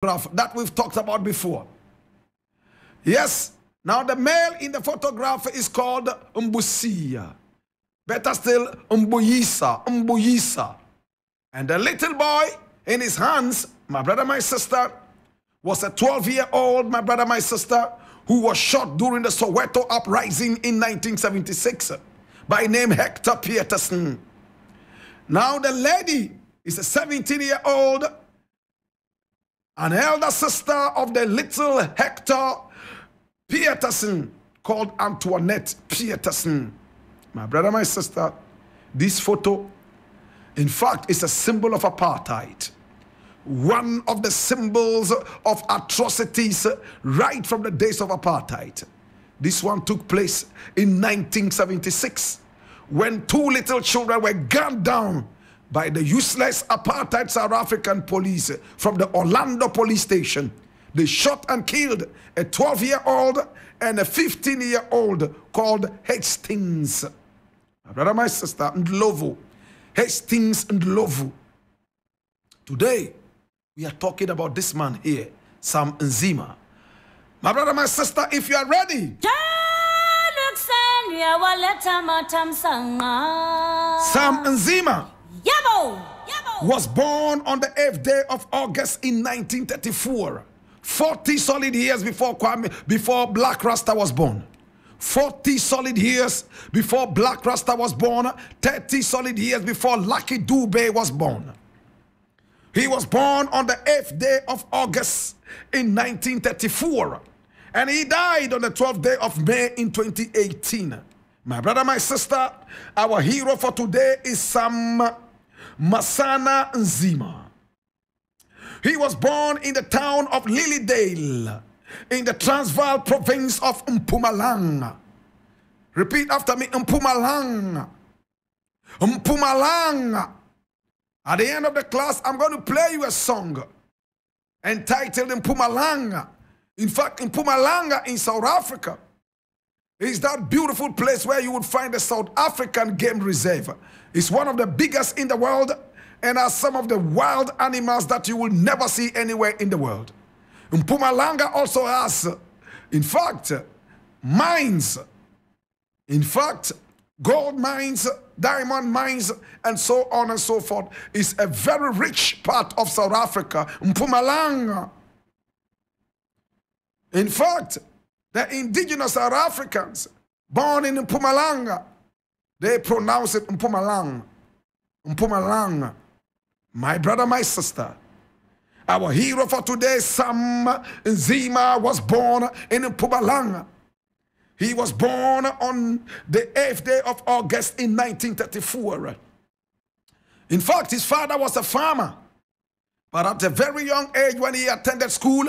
photograph that we've talked about before. Yes, now the male in the photograph is called Mbusia. Better still, Mbuyisa, Mbuyisa. And the little boy in his hands, my brother, my sister, was a 12 year old, my brother, my sister, who was shot during the Soweto uprising in 1976 by name Hector Pieterson. Now the lady is a 17 year old, an elder sister of the little Hector Pieterson called Antoinette Pieterson. My brother, my sister, this photo, in fact, is a symbol of apartheid. One of the symbols of atrocities right from the days of apartheid. This one took place in 1976 when two little children were gunned down by the useless apartheid South African police from the Orlando police station. They shot and killed a 12 year old and a 15 year old called Hastings. My brother, my sister, Ndlovu. Hastings Ndlovu. Today, we are talking about this man here, Sam Nzima. My brother, my sister, if you are ready. Sam Nzima Yabo! Yabo! was born on the 8th day of August in 1934. 40 solid years before Kwame, before Blakk Rasta was born. 40 solid years before Blakk Rasta was born. 30 solid years before Lucky Dube was born. He was born on the 8th day of August in 1934. And he died on the 12th day of May in 2018. My brother, my sister, our hero for today is Sam Masana Nzima. He was born in the town of Lilydale in the Transvaal province of Mpumalanga. Repeat after me Mpumalanga. Mpumalanga. At the end of the class, I'm going to play you a song entitled Mpumalanga. In fact, Mpumalanga in South Africa is that beautiful place where you would find the South African Game Reserve. It's one of the biggest in the world and has some of the wild animals that you will never see anywhere in the world. Mpumalanga also has, in fact, mines. In fact, gold mines, diamond mines, and so on and so forth. is a very rich part of South Africa. Mpumalanga. In fact, the indigenous South Africans born in Mpumalanga, they pronounce it Mpumalanga. Mpumalanga. My brother, my sister. Our hero for today, Sam Nzima, was born in Mpumalanga. He was born on the 8th day of August in 1934. In fact, his father was a farmer. But at a very young age, when he attended school,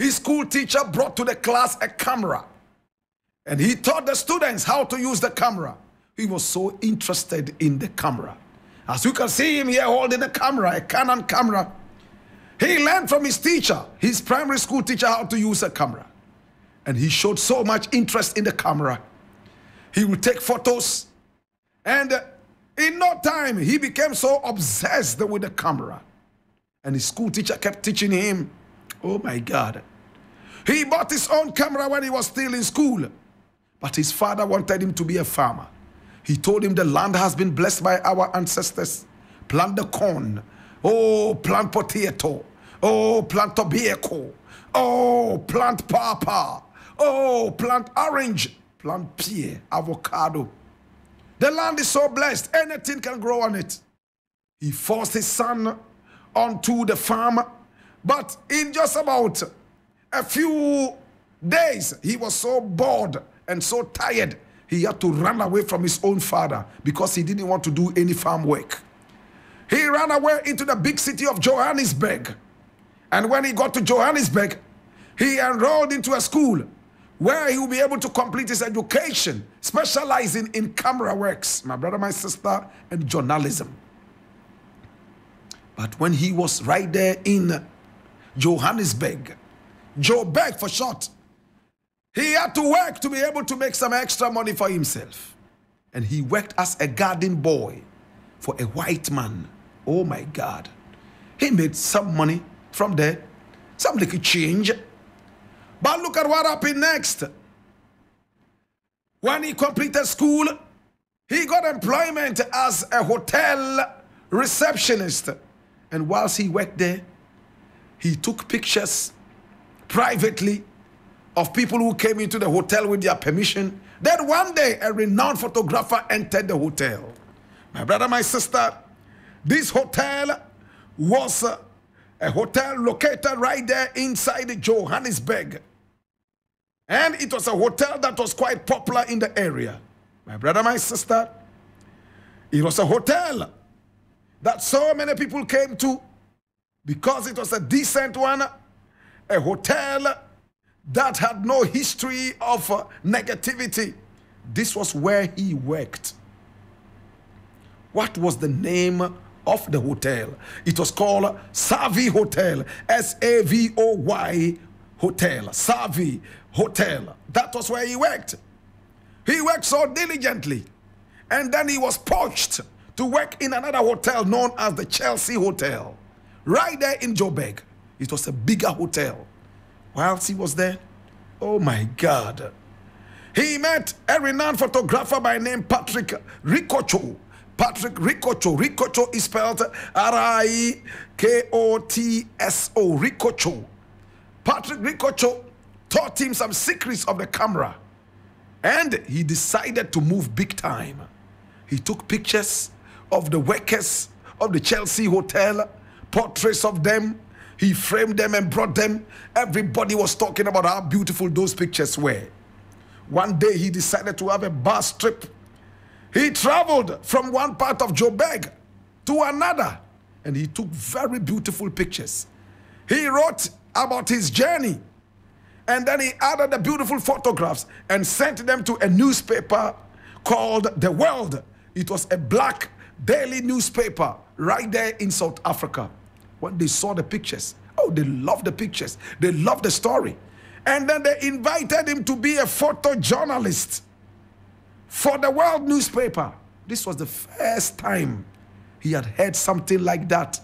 his school teacher brought to the class a camera. And he taught the students how to use the camera. He was so interested in the camera. As you can see him here holding a camera, a Canon camera. He learned from his teacher, his primary school teacher, how to use a camera. And he showed so much interest in the camera. He would take photos. And uh, in no time, he became so obsessed with the camera. And his school teacher kept teaching him, oh my God. He bought his own camera when he was still in school. But his father wanted him to be a farmer. He told him the land has been blessed by our ancestors. Plant the corn. Oh, plant potato. Oh, plant tobacco. Oh, plant papa. Oh, plant orange. Plant pear, avocado. The land is so blessed, anything can grow on it. He forced his son onto the farm, but in just about a few days, he was so bored and so tired he had to run away from his own father because he didn't want to do any farm work. He ran away into the big city of Johannesburg. And when he got to Johannesburg, he enrolled into a school where he will be able to complete his education, specializing in camera works, my brother, my sister, and journalism. But when he was right there in Johannesburg, Joburg for short, he had to work to be able to make some extra money for himself. And he worked as a garden boy for a white man. Oh my God. He made some money from there. Some little change. But look at what happened next. When he completed school, he got employment as a hotel receptionist. And whilst he worked there, he took pictures privately of people who came into the hotel with their permission. Then one day, a renowned photographer entered the hotel. My brother, my sister, this hotel was uh, a hotel located right there inside Johannesburg. And it was a hotel that was quite popular in the area. My brother, my sister, it was a hotel that so many people came to because it was a decent one, a hotel that had no history of uh, negativity. This was where he worked. What was the name of the hotel? It was called Savoy Hotel, S A V O Y Hotel, Savoy Hotel. That was where he worked. He worked so diligently. And then he was poached to work in another hotel known as the Chelsea Hotel, right there in Joburg. It was a bigger hotel. Whilst he was there, oh my God, he met a renowned photographer by name Patrick Rikotso. Patrick Rikotso. Rikotso is spelled R I K O T S O. Rikotso. Patrick Rikotso taught him some secrets of the camera. And he decided to move big time. He took pictures of the workers of the Chelsea Hotel, portraits of them. He framed them and brought them. Everybody was talking about how beautiful those pictures were. One day he decided to have a bus trip. He traveled from one part of Joburg to another and he took very beautiful pictures. He wrote about his journey and then he added the beautiful photographs and sent them to a newspaper called The World. It was a black daily newspaper right there in South Africa. When they saw the pictures, oh, they loved the pictures, they loved the story. And then they invited him to be a photojournalist for the world newspaper. This was the first time he had heard something like that.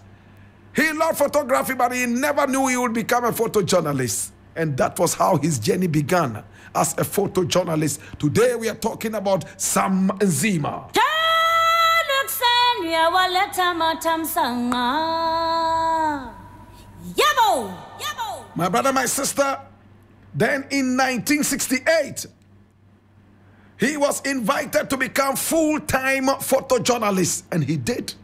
He loved photography, but he never knew he would become a photojournalist. And that was how his journey began as a photojournalist. Today we are talking about Sam Nzima. Alexandria waleta matamsanga. Yabo! Yabo! My brother, my sister, then in 1968, he was invited to become full-time photojournalist, and he did.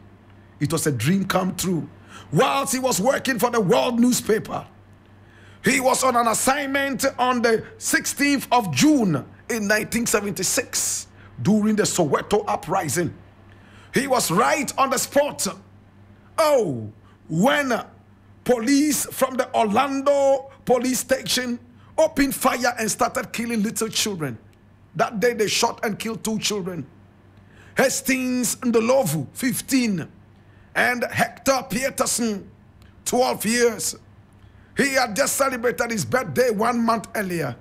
It was a dream come true. Whilst he was working for the world newspaper, he was on an assignment on the 16th of June in 1976 during the Soweto uprising. He was right on the spot. Oh, when police from the Orlando police station opened fire and started killing little children. That day they shot and killed two children. Hastings Ndlovu, 15, and Hector Pieterson, 12 years. He had just celebrated his birthday one month earlier.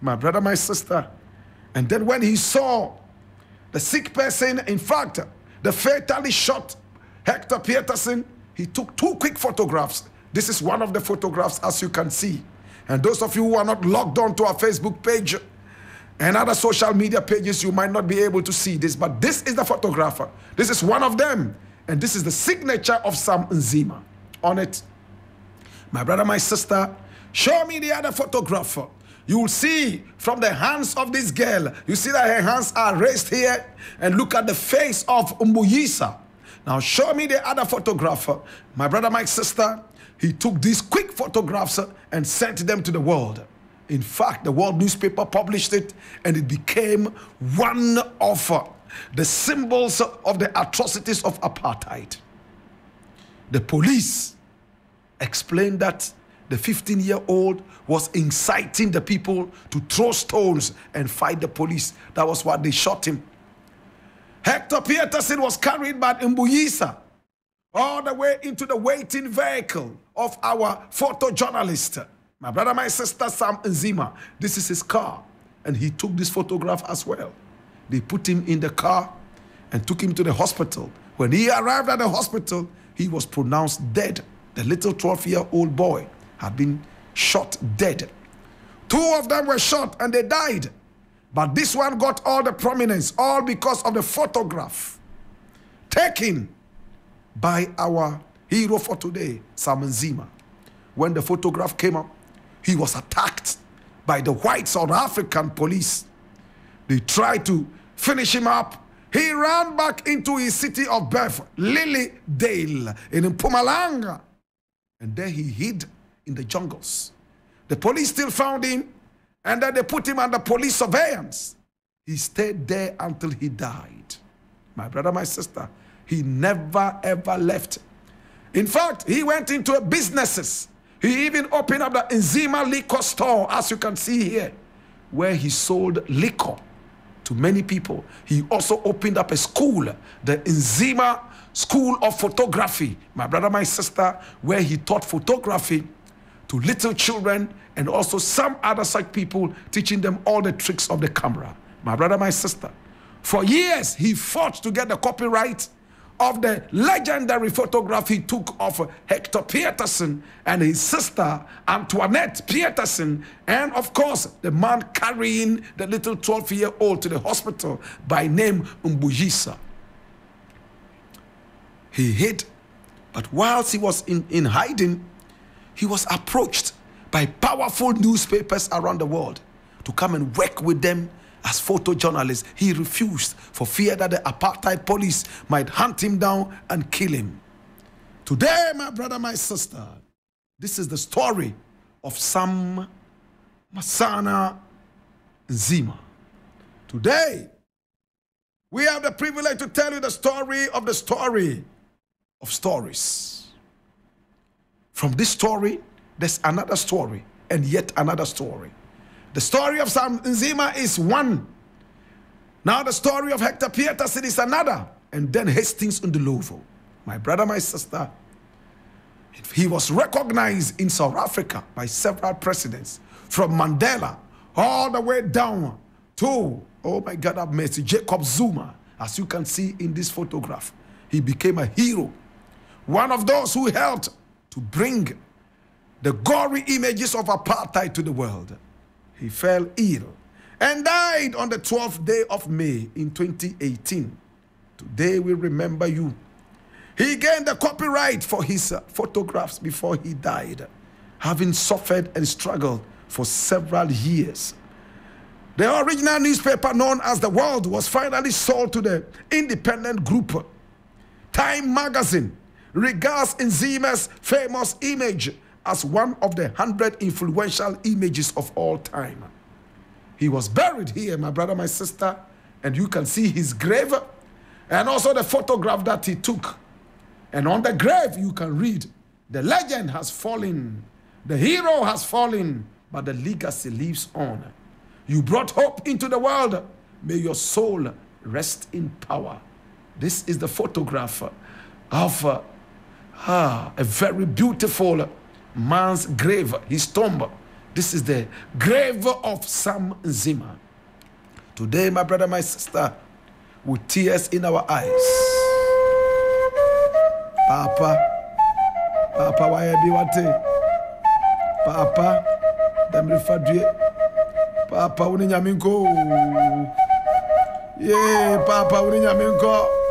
My brother, my sister. And then when he saw the sick person, in fact, the fatally shot Hector Pieterson, he took two quick photographs. This is one of the photographs, as you can see. And those of you who are not logged on to our Facebook page and other social media pages, you might not be able to see this, but this is the photographer. This is one of them. And this is the signature of Sam Nzima on it. My brother, my sister, show me the other photographer. You will see from the hands of this girl, you see that her hands are raised here, and look at the face of Mbuyisa. Now, show me the other photographer. My brother, my sister, he took these quick photographs and sent them to the world. In fact, the world newspaper published it, and it became one of the symbols of the atrocities of apartheid. The police explained that the 15 year old was inciting the people to throw stones and fight the police. That was why they shot him. Hector Pieterson was carried by Mbuyisa all the way into the waiting vehicle of our photojournalist. My brother, my sister, Sam Nzima. This is his car. And he took this photograph as well. They put him in the car and took him to the hospital. When he arrived at the hospital, he was pronounced dead. The little 12 year old boy had been shot dead. Two of them were shot and they died. But this one got all the prominence, all because of the photograph taken by our hero for today, Sam Nzima. When the photograph came up, he was attacked by the white South African police. They tried to finish him up. He ran back into his city of birth, Lilydale, in Mpumalanga. And there he hid in the jungles. The police still found him, and then they put him under police surveillance. He stayed there until he died. My brother, my sister, he never ever left. In fact, he went into businesses. He even opened up the Nzima liquor store, as you can see here, where he sold liquor to many people. He also opened up a school, the Nzima School of Photography, my brother, my sister, where he taught photography to little children and also some other such people, teaching them all the tricks of the camera. My brother, my sister. For years, he fought to get the copyright of the legendary photograph he took of Hector Pieterson and his sister Antoinette Pieterson, and of course, the man carrying the little 12 year old to the hospital by name Mbuyisa. He hid, but whilst he was in, in hiding, he was approached by powerful newspapers around the world to come and work with them as photojournalists. He refused for fear that the apartheid police might hunt him down and kill him. Today, my brother, my sister, this is the story of Sam Masana Nzima. Today, we have the privilege to tell you the story of the story of stories. From this story, there's another story and yet another story. The story of Sam Nzima is one. Now the story of Hector Pieterson is another. And then Hastings Ndlovu. My brother, my sister, he was recognized in South Africa by several presidents, from Mandela all the way down to, oh my God, have mercy, Jacob Zuma. As you can see in this photograph, he became a hero. One of those who helped to bring the gory images of apartheid to the world. He fell ill and died on the 12th day of May in 2018. Today we remember you. He gained the copyright for his uh, photographs before he died, having suffered and struggled for several years. The original newspaper known as The World was finally sold to the independent group. Time magazine regards Nzima's famous image as one of the hundred influential images of all time. He was buried here, my brother, my sister, and you can see his grave and also the photograph that he took. And on the grave, you can read, The legend has fallen, the hero has fallen, but the legacy lives on. You brought hope into the world. May your soul rest in power. This is the photograph of uh, ah, a very beautiful man's grave, his tomb. This is the grave of Sam Nzima. Today, my brother, my sister, with tears in our eyes. Papa, Papa, why be what? Papa, dem refadue. Papa, uni nyaminko. Yeah, Papa, uni nyaminko. yeah,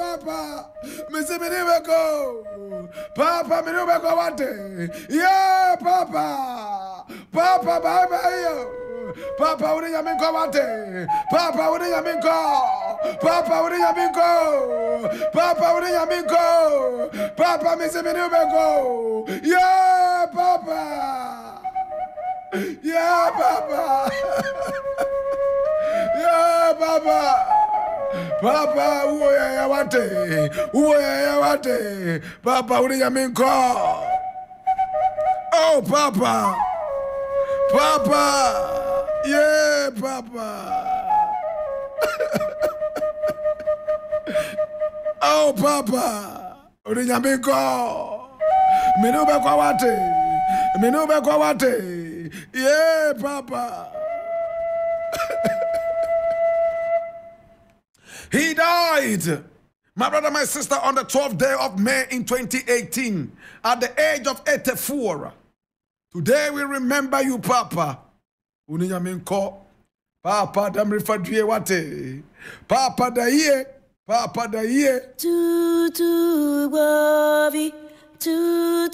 Papa. Missy Minibeko. Papa Minibeko Wante. Yeah, Papa. Papa, bye bye. Papa uri nyaminko wate. Papa uri nyaminko. Papa uri nyaminko. Papa uri nyaminko. Papa Missy Minibeko. Yeah, Papa. Yeah, Papa. Papa, uwo yaya wate, uwo yaya wate, Papa uri nyaminko. Oh, Papa, Papa, yeah, Papa. oh, Papa, uri nyaminko. Minube kwa wate, minube kwa wate, yeah, Papa. He died. My brother, my sister, on the 12th day of May in 2018, at the age of 84, today we remember you, Papa. Unyaminko. Papa, damri fadrie wate. Papa da ye. Papa da ye. To, to, glory, to